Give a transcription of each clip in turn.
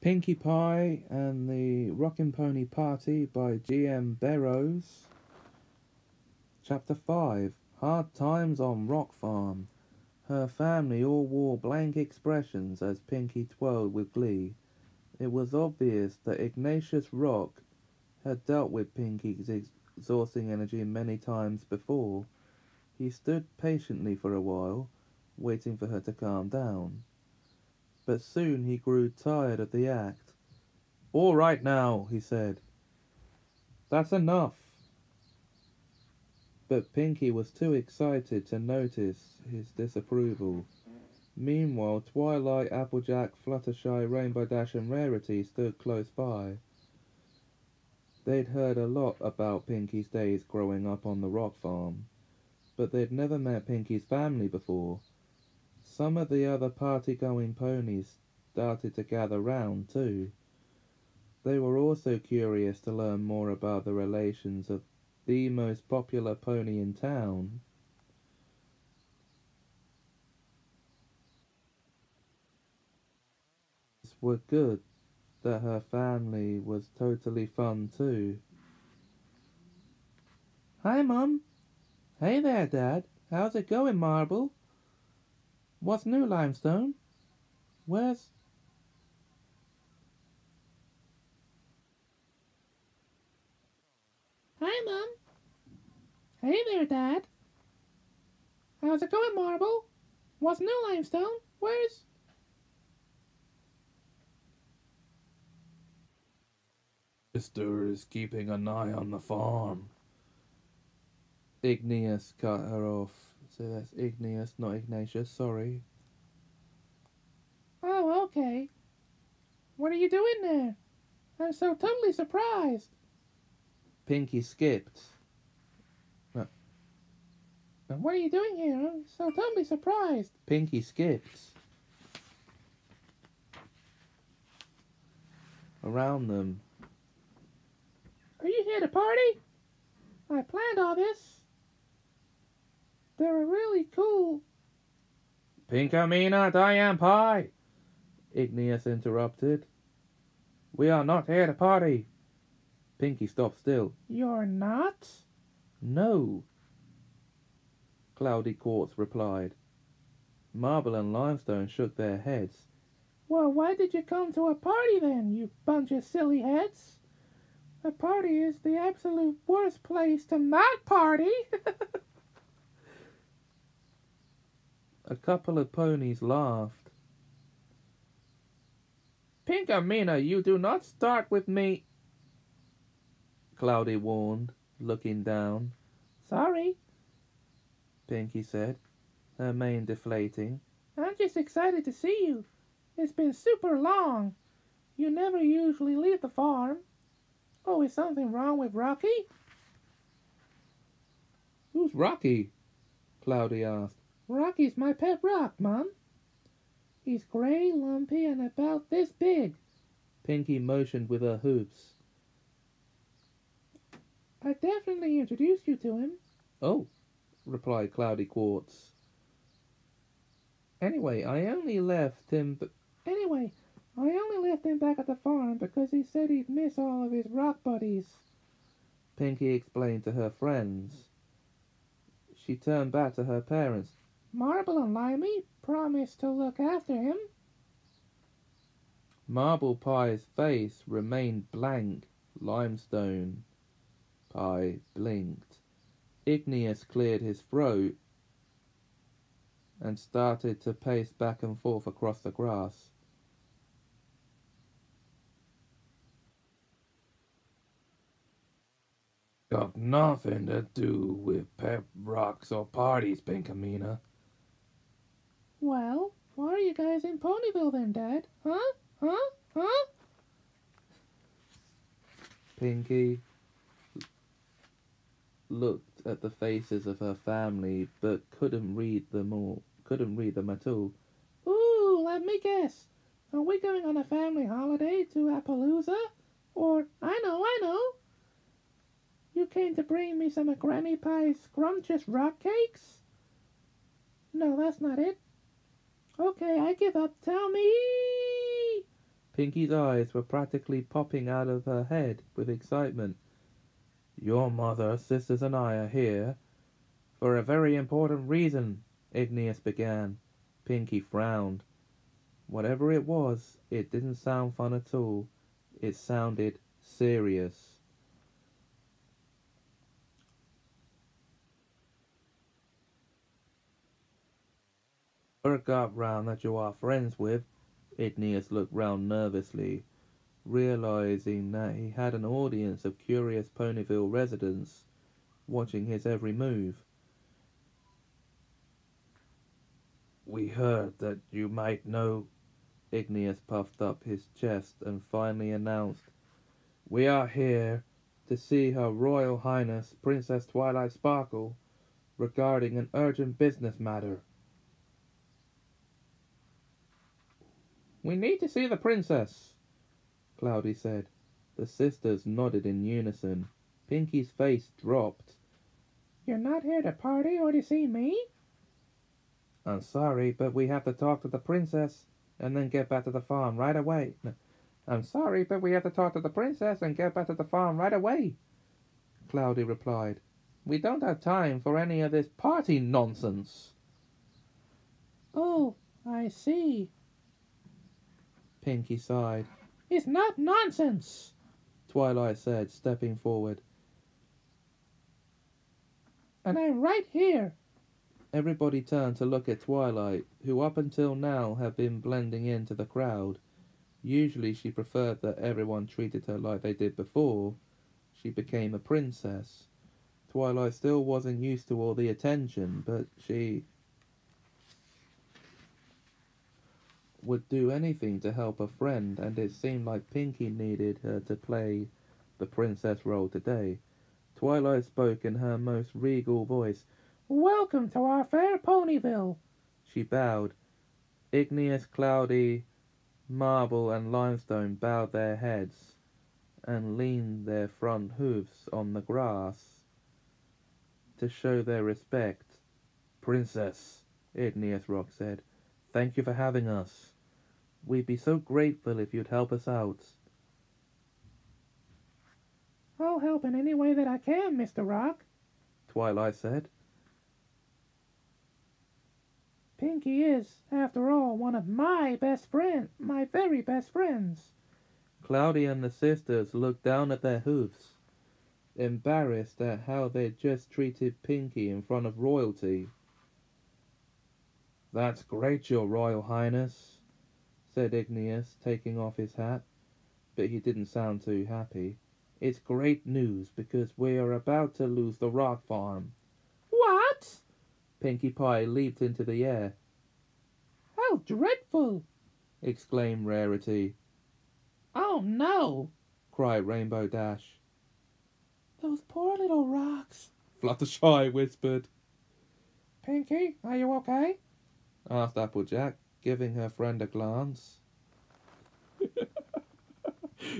Pinkie Pie and the Rockin' Pony Party by G.M. Berrows. Chapter 5 Hard Times on Rock Farm. Her family all wore blank expressions as Pinkie twirled with glee. It was obvious that Ignatius Rock had dealt with Pinkie's exhausting energy many times before. He stood patiently for a while, waiting for her to calm down but soon he grew tired of the act. All right now, he said. That's enough. But Pinkie was too excited to notice his disapproval. Meanwhile, Twilight, Applejack, Fluttershy, Rainbow Dash, and Rarity stood close by. They'd heard a lot about Pinkie's days growing up on the rock farm, but they'd never met Pinkie's family before. Some of the other party-going ponies started to gather round, too. They were also curious to learn more about the relations of the most popular pony in town. were good that her family was totally fun too. Hi, Mum. Hey there, Dad. How's it going, Marble? What's new, Limestone? Where's... Hi, Mum. Hey there, Dad. How's it going, Marble? What's new, Limestone? Where's... Sister is keeping an eye on the farm. Igneous cut her off. So that's Igneous, not Ignatius, sorry. Oh, okay. What are you doing there? I'm so totally surprised. Pinkie skipped. No. What are you doing here? I'm so totally surprised. Pinkie skipped. Around them. Are you here to party? I planned all this. They were really cool. Pinkamena Diane Pie, Igneous interrupted. We are not here to party. Pinkie stopped still. You're not? No. Cloudy Quartz replied. Marble and Limestone shook their heads. Well, why did you come to a party then, you bunch of silly heads? A party is the absolute worst place to not party. A couple of ponies laughed. Pinkamena, you do not start with me, Cloudy warned, looking down. Sorry, Pinkie said, her mane deflating. I'm just excited to see you. It's been super long. You never usually leave the farm. Oh, is something wrong with Rocky? Who's Rocky? Cloudy asked. Rocky's my pet rock, Mom. He's gray, lumpy, and about this big. Pinkie motioned with her hooves. I definitely introduced you to him. Oh, replied Cloudy Quartz. Anyway, I only left him but Anyway, I only left him back at the farm because he said he'd miss all of his rock buddies. Pinkie explained to her friends. She turned back to her parents. Marble and Limey promised to look after him. Marble Pie's face remained blank. Limestone Pie blinked. Igneous cleared his throat and started to pace back and forth across the grass. Got nothing to do with pep rocks or parties, Pinkamena. Well, why are you guys in Ponyville then, Dad? Huh? Huh? Huh? Pinkie looked at the faces of her family, but couldn't read them all. Couldn't read them at all. Ooh, let me guess. Are we going on a family holiday to Appaloosa? Or, I know, I know. You came to bring me some of Granny Pie's scrumptious rock cakes? No, that's not it. Okay, I give up. Tell me. Pinkie's eyes were practically popping out of her head with excitement. Your mother, sisters, and I are here for a very important reason, Igneous began. Pinkie frowned. Whatever it was, it didn't sound fun at all. It sounded serious. Word got round that you are friends with. Igneous looked round nervously, realizing that he had an audience of curious Ponyville residents watching his every move. We heard that you might know. Igneous puffed up his chest and finally announced, We are here to see Her Royal Highness Princess Twilight Sparkle regarding an urgent business matter. We need to see the princess, Cloudy said. The sisters nodded in unison. Pinkie's face dropped. You're not here to party or to see me? I'm sorry, but we have to talk to the princess and then get back to the farm right away. I'm sorry, but we have to talk to the princess and get back to the farm right away. Cloudy replied. We don't have time for any of this party nonsense. Oh, I see. Pinkie sighed. It's not nonsense, Twilight said, stepping forward. And I'm right here. Everybody turned to look at Twilight, who up until now had been blending into the crowd. Usually she preferred that everyone treated her like they did before she became a princess. Twilight still wasn't used to all the attention, but she would do anything to help a friend, and it seemed like Pinkie needed her to play the princess role today. Twilight spoke in her most regal voice. Welcome to our fair Ponyville. She bowed. Igneous, Cloudy, Marble, and Limestone bowed their heads and leaned their front hoofs on the grass to show their respect. Princess, Igneous Rock said, thank you for having us. We'd be so grateful if you'd help us out. I'll help in any way that I can, Mr. Rock. Twilight said. Pinkie is, after all, one of my best friends, my very best friends. Cloudy and the sisters looked down at their hoofs, embarrassed at how they'd just treated Pinkie in front of royalty. That's great, your royal highness, said Igneous, taking off his hat, but he didn't sound too happy. It's great news because we are about to lose the rock farm. What? Pinkie Pie leaped into the air. How dreadful! exclaimed Rarity. Oh no! cried Rainbow Dash. Those poor little rocks. Fluttershy whispered. Pinkie, are you okay? Asked Applejack, giving her friend a glance.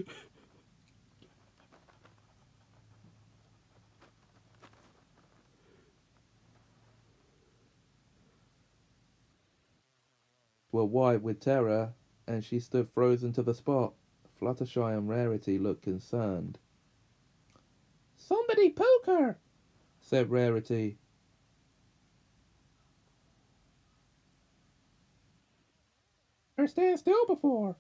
were white with terror, and she stood frozen to the spot. Fluttershy and Rarity looked concerned. Somebody poke her, said Rarity. Stand still before.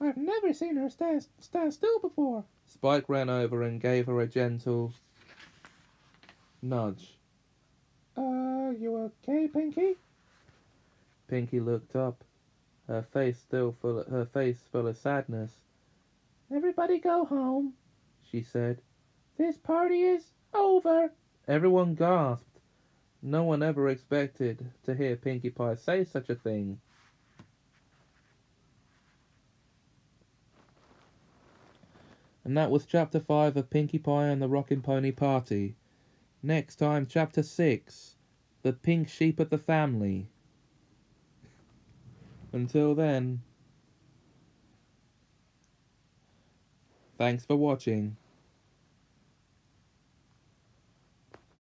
I've never seen her stand, stand still before. Spike ran over and gave her a gentle nudge. Uh, you okay, Pinkie? Pinkie looked up, her face still full, her face full of sadness. Everybody go home, she said. This party is over. Everyone gasped. No one ever expected to hear Pinkie Pie say such a thing. And that was chapter 5 of Pinkie Pie and the Rockin' Pony Party. Next time, chapter 6 The Pink Sheep of the Family. Until then, thanks for watching.